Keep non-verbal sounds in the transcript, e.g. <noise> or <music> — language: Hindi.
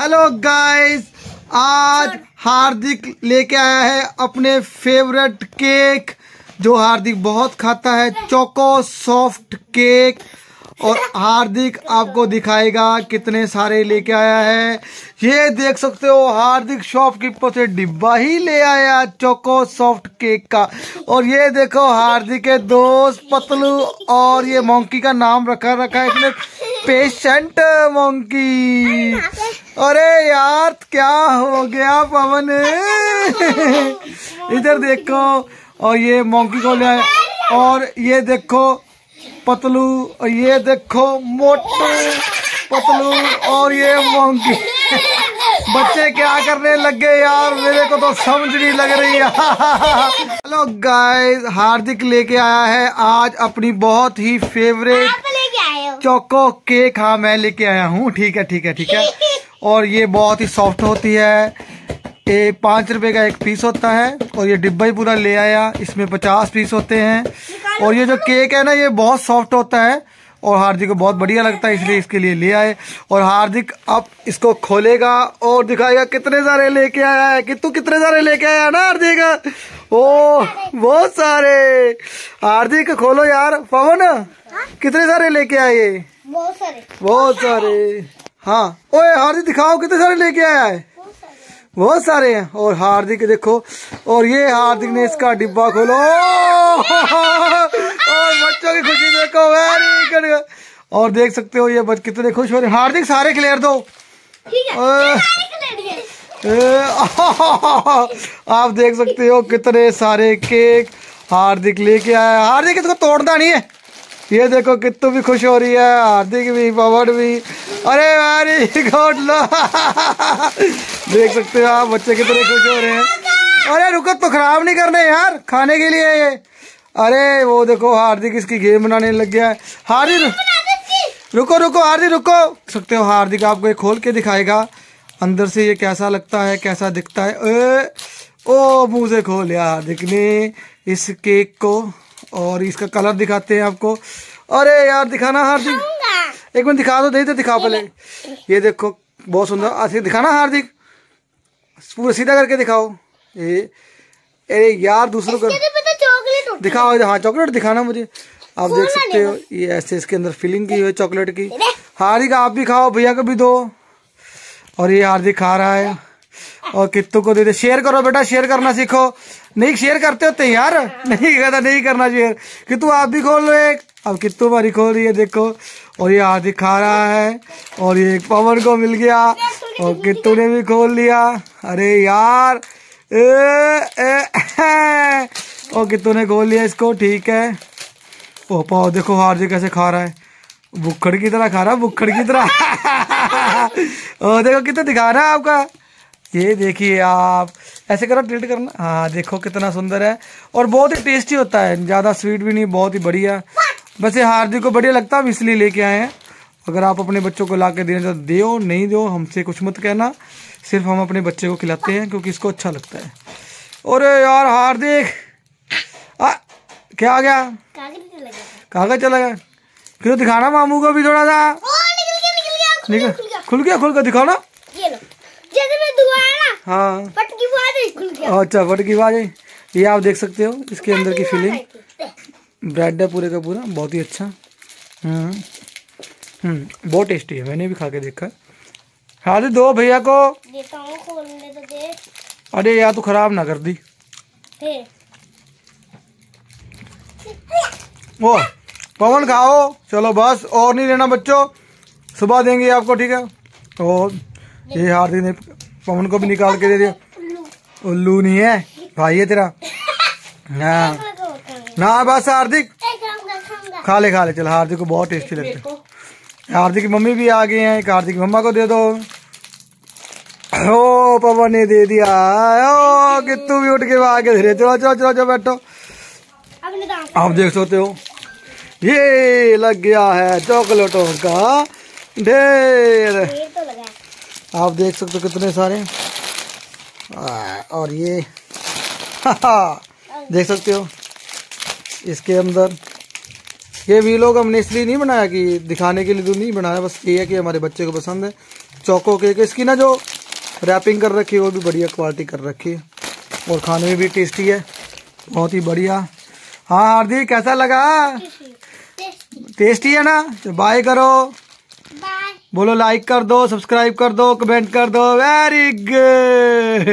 हेलो गाइस आज हार्दिक लेके आया है अपने फेवरेट केक जो हार्दिक बहुत खाता है चोको सॉफ्ट केक और हार्दिक आपको दिखाएगा कितने सारे लेके आया है। ये देख सकते हो हार्दिक शॉपकीपर से डिब्बा ही ले आया चोको सॉफ्ट केक का। और ये देखो हार्दिक के दोस्त पतलू और ये मोंकी का नाम रखा रखा है इसने। Patient monkey. अरे यार, क्या हो गया पवन? इधर देखो, और ये मोंकी को ले और ये देखो पतलू, और ये देखो मोटू पतलू, और ये मोंकी। बच्चे क्या करने लग गए यार? मेरे को तो समझ नहीं लग रही है। <laughs> हेलो गाइस हार्दिक लेके आया है आज अपनी बहुत ही फेवरेट चोको केक हाँ मैं लेके आया हूँ। ठीक है ठीक है ठीक है। और ये बहुत ही सॉफ्ट होती है। ये पाँच रुपए का एक पीस होता है और ये डिब्बा ही पूरा ले आया। इसमें पचास पीस होते हैं। और ये जो केक है ना ये बहुत सॉफ्ट होता है और हार्दिक को बहुत बढ़िया लगता है इसलिए इसके लिए ले आए। और हार्दिक अब इसको खोलेगा और दिखाएगा कितने सारे लेके आया है। कि तू कितने सारे लेके आया ना हार्दिक? ओ बहुत सारे। हार्दिक खोलो यार पवन कितने सारे लेके आए बहुत सारे। बहुत सारे। हाँ। ओए हार्दिक दिखाओ कितने सारे लेके आया है? बहुत सारे हैं। और हार्दिक देखो। और ये हार्दिक ने इसका डिब्बा खोलो। और बच्चों की खुशी देखो वेरी गुड और देख सकते हो ये बच्चे कितने खुश हो रहे हार्दिक सारे क्लियर दो। आप देख सकते हो कितने सारे केक हार्दिक लेके आया हार्दिक इसको तोड़ना नहीं है। ये देखो कितू भी खुश हो रही है हार्दिक भी पवन भी। अरे वेरी गुड लो। देख सकते हो आप बच्चे कितने खुश हो रहे हैं। अरे रुको तो खराब नहीं करने यार खाने के लिए ये। अरे वो देखो हार्दिक इसकी गेम बनाने लग गया है। हार्दिक रुको रुको हार्दिक रुको। सकते हो हार्दिक आपको ये खोल के दिखाएगा। अंदर से ये कैसा लगता है कैसा दिखता है। ए, ओ मुँह से खोल लिया हार्दिक ने इस केक को और इसका कलर दिखाते हैं आपको। अरे यार दिखाना हार्दिक। एक मिनट दिखा दो दे दे दिखाओ पहले। ये देखो बहुत सुंदर। ऐसे दिखाना हार्दिक। पूरा सीधा करके दिखाओ। ये अरे यार दूसरों का दिखाओ हाँ चॉकलेट दिखाना मुझे। आप देख सकते हो ये ऐसे इसके अंदर फिलिंग की हुई चॉकलेट की। हार्दिक आप भी खाओ भैया को भी दो। और ये हार्दिक खा रहा है। और कित्तू को दे दे। शेयर करो बेटा शेयर करना सीखो। नहीं शेयर करते होते यार नहीं कहता नहीं करना शेयर। कित्तू आप भी खोल लो एक। अब कित्तू हमारी खोल रही है देखो। और ये हार्दिक खा रहा है। और ये एक पवन को मिल गया। और कित्तू ने भी खोल लिया। अरे यार। ए, ए, ए, और कित्तू ने खोल लिया इसको ठीक है। ओ पाओ देखो हार हार्दिक कैसे खा रहा है। बुखड़ की तरह खा रहा है बुखड़ की तरह। <laughs> ओ देखो कितना दिखा रहा है आपका। ये देखिए आप ऐसे करो टिल्ट करना। हाँ देखो कितना सुंदर है। और बहुत ही टेस्टी होता है। ज़्यादा स्वीट भी नहीं बहुत ही बढ़िया। वैसे हार्दिक को बढ़िया लगता है हम इसलिए लेके आए हैं। अगर आप अपने बच्चों को ला के देना तो दो नहीं दो हमसे कुछ मत कहना। सिर्फ़ हम अपने बच्चे को खिलाते हैं क्योंकि इसको अच्छा लगता है। और यार हार्दिक! क्या आ गया? कागज़ चला गया। फिर दिखाना मामू को भी थोड़ा सा? निकल खुल गया खुल गया दिखाओ ना। हाँ। अच्छा फट की आवाज़ है ये आप देख सकते हो इसके अंदर की फीलिंग ब्रेड है पूरे का पूरा बहुत ही अच्छा। हम्म। हम्म बहुत टेस्टी है मैंने भी खा के देखा हाँ। दो भैया को। अरे यार तू खराब ना कर दी। ओ पवन खाओ। चलो बस और नहीं लेना बच्चों। सुबह देंगे आपको ठीक है? और ये हार्दिक ने पवन को भी निकाल के दे दिया। उल्लू नहीं है, भाई है तेरा। हाँ। ना, बस हार्दिक। खा ले खा ले। चल, हार्दिक को बहुत टेस्टी लगता है। हार्दिक की मम्मी भी आ गई हैं, एक हार्दिक की मम्मा को दे दो। ओ, पवन ने दे दिया। ओ कितू भी उठ के आ गए धीरे चलो चलो चलो चलो, बैठो। आप देख सकते हो। ये लग गया है चॉकलेटों का ढेर। आप देख सकते हो कितने सारे। और ये देख सकते हो। इसके अंदर ये भी लोग हमने इसलिए नहीं बनाया कि दिखाने के लिए तो नहीं बनाया बस ये है कि हमारे बच्चे को पसंद है। चौको केक इसकी ना जो रैपिंग कर रखी है वो भी बढ़िया क्वालिटी कर रखी है। और खाने में भी टेस्टी है। बहुत ही बढ़िया। हाँ हार्दिक कैसा लगा? टेस्टी, टेस्टी है ना? तो बाय करो। बोलो लाइक कर दो सब्सक्राइब कर दो कमेंट कर दो। Very good